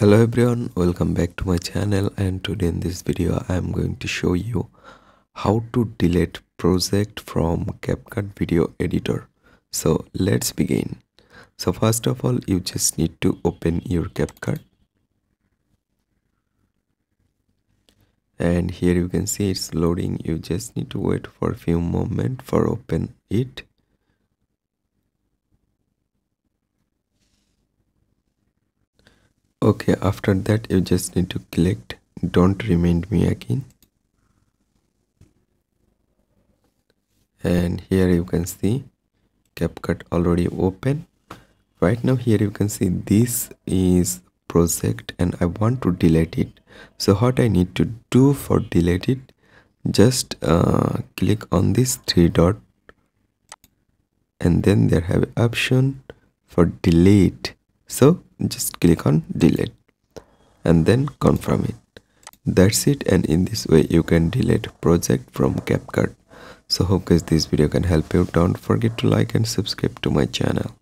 hello everyone welcome back to my channel and today in this video i am going to show you how to delete project from CapCut video editor. So let's begin. So first of all you just need to open your CapCut. And here you can see it's loading. You just need to wait for a few moments for open it okay after that you just need to click don't remind me again. And here you can see CapCut already open. Right now here you can see this is project and I want to delete it. So what I need to do for delete it just uh, click on this three dot and then there have option for delete. So just click on delete and then confirm it. That's it. And in this way you can delete project from CapCut. So hope guys this video can help you. Don't forget to like and subscribe to my channel